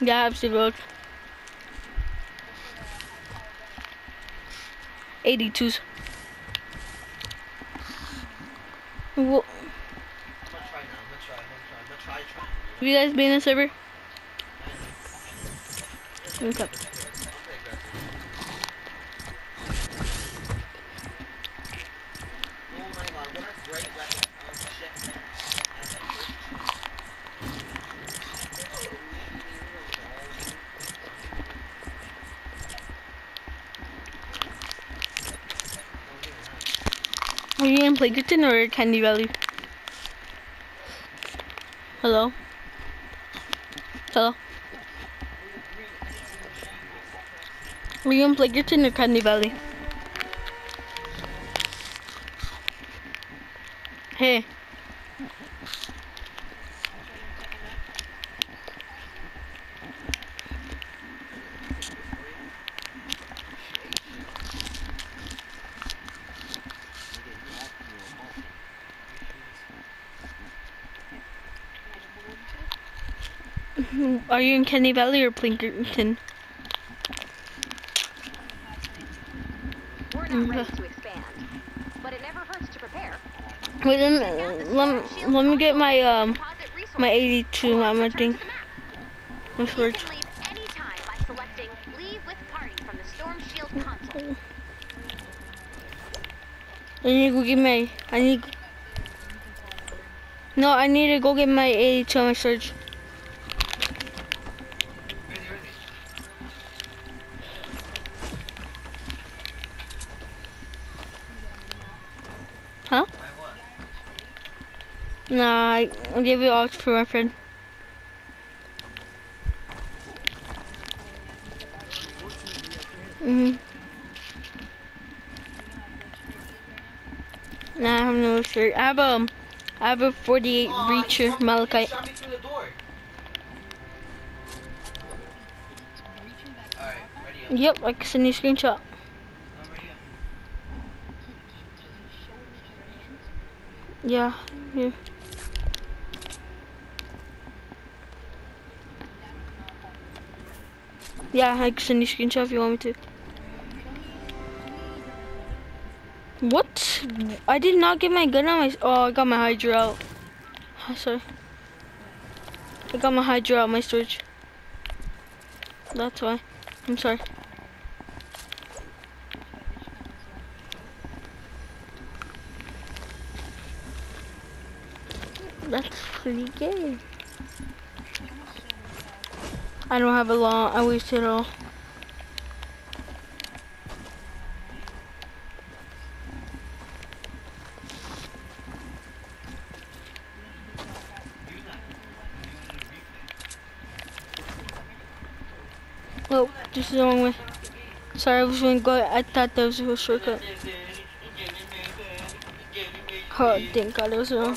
Yeah, Road. 82s. Well, I'm gonna try now. I'm gonna try. I'm gonna try. I'm gonna try trying. have you guys been in the server? Okay. Oh my god, what a great weapon. Oh shit. That's a first. In Plankerton or Canny Valley? Hello? Hello? Are you in Plankerton or Canny Valley? Hey. Are you in Canny Valley or Plankerton? We're not ready to expand, but it never hurts to prepare. Wait, then, let, let me get my um my 82 or mama return thing. My You storage. can leave anytime by selecting Leave with Party from the Storm Shield console. I need to go get my. I need. No, I need to go get my 82 on my storage. Huh? Nah, I, I gave it all for my friend. Mhm. Nah, I have no shirt. I have um, I have a 48 Reacher Malachite. Shot me through the door. Alright, ready up. Yep, I can send you a screenshot. I'm ready up. Yeah, yeah. Yeah, I can send you a screenshot if you want me to. What? I did not get my gun on my. Oh, I got my Hydra out. Oh, sorry. I got my Hydra out my storage. That's why. I'm sorry. That's pretty good. I don't have a lot. I wasted it all. Oh, this is the wrong way. Sorry, I was going to go. I thought that was a shortcut. Oh, thank God it was wrong.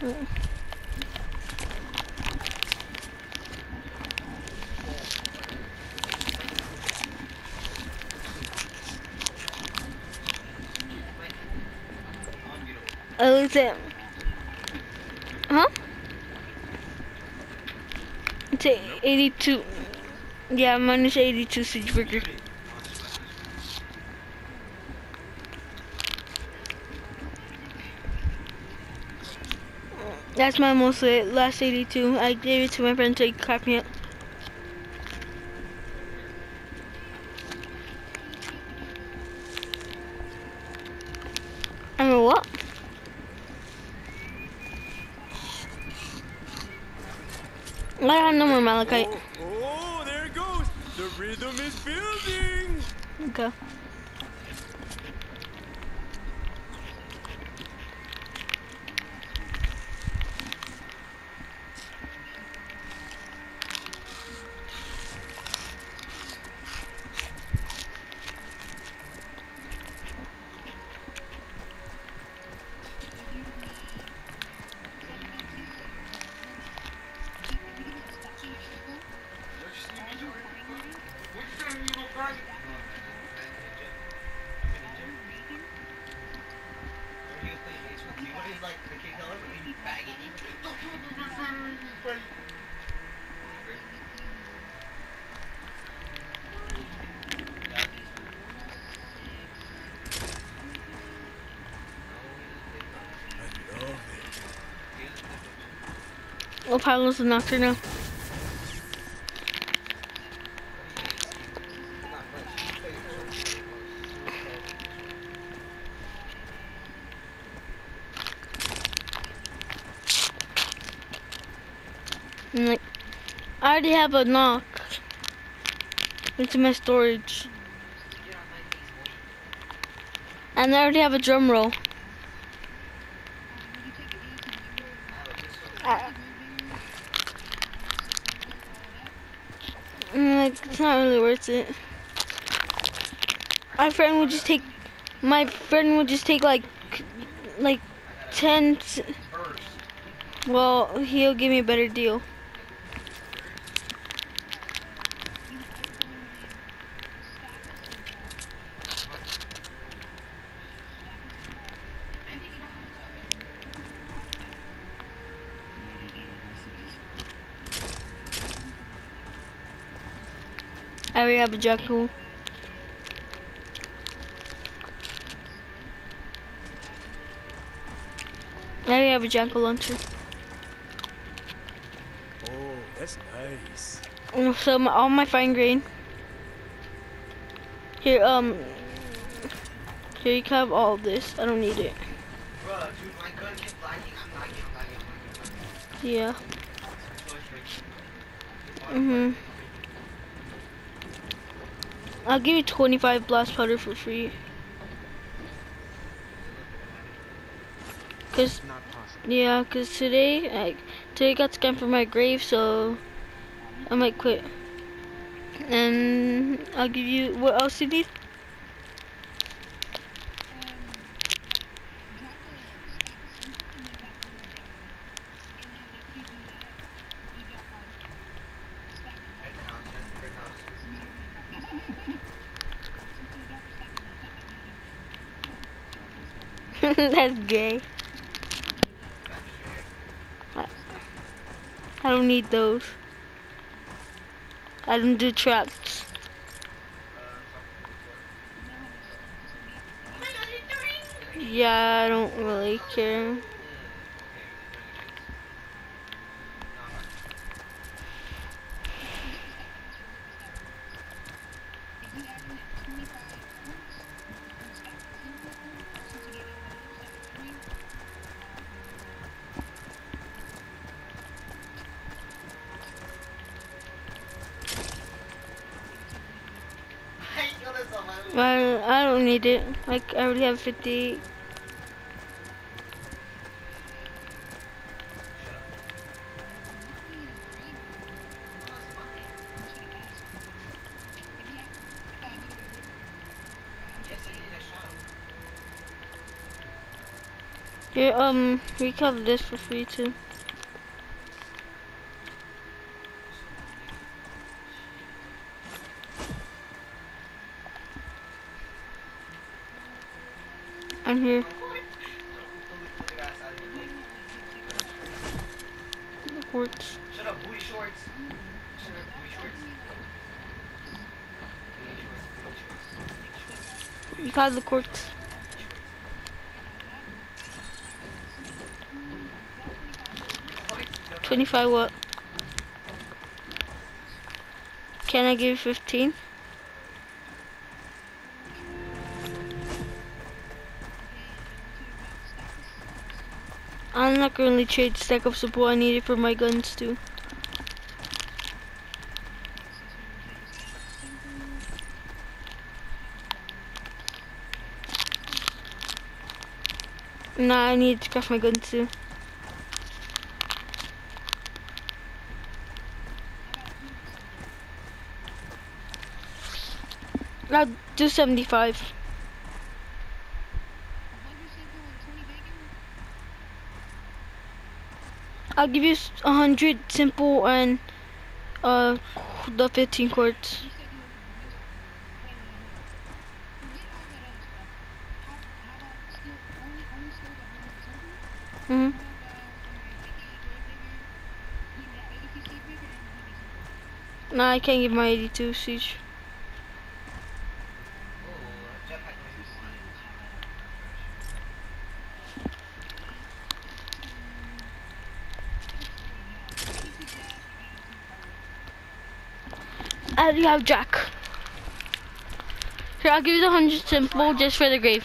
Oreos, who's this? I looked at. Huh? It's 82. Yeah, minus 82 siege breaker. That's my most last 82. I gave it to my friend to clap me up. I know what? I have no more malachite. Oh, oh, oh, there it goes. The rhythm is building. Okay. Oh, Pablo's the. Not. And mm, like, I already have a knock into my storage. And I already have a drum roll. I- Mm, like, it's worth it. My friend would just take, my friend would just take like, like, ten. Well, he'll give me a better deal. I already have a jackal. I already have a jackal launcher. Oh, that's nice. Mm, So my, all my fine grain. Here, um, here you can have all this. I don't need it. Bro, dude, my gun kept lagging. I'm lagging, I'm lagging, Yeah. I'm lagging. I'll give you 25 blast powder for free. Cause yeah, cause today I today got scammed from my grave, so I might quit. And I'll give you what else you need? That's gay. I- don't need those. I don't do traps. Yeah, I don't really care. Highly- I, don't need it. Like, I already have 58. Here, um, we have this for free too. You got the quartz. Twenty-five what? Can I give you fifteen? I'm not currently trade stack of support I need it for my guns too. Nah, I need to craft my gun too. I'll do 75. I'll give you s- a hundred simple and uh the 15 quartz. Mm-hmm. Mm. No, I can't give my 82 siege. I already have Jack. Here, I'll give you the 100 simple just for the grave.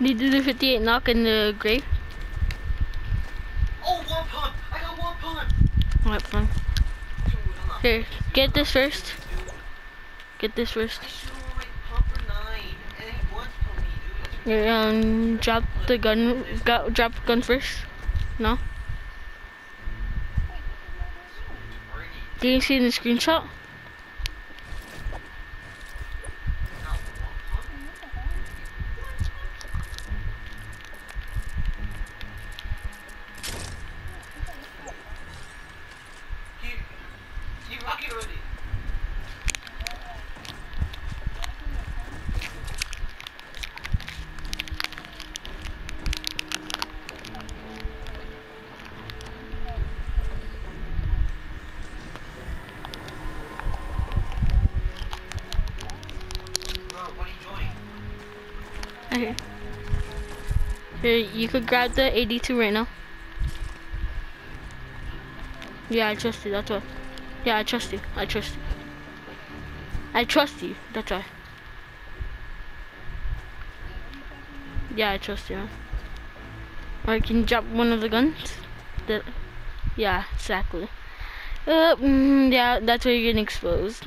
Need to do 58 knock in the grave? Oh, one pump! I got one pump! Alright, fine. Here, get this first. Get this first. I shoot him with pump for nine, and he wants from me, dude. That's Here, um, drop the gun, go, drop the gun first. No? Do you see the screenshot? Okay. Here, you could grab the 82 right now. Yeah, I trust you, that's why. Yeah, I trust you, I trust you. I trust you, that's why. Yeah, I trust you. Or you can drop one of the guns. The, yeah, exactly. Uh, mm, yeah, that's where you're getting exposed.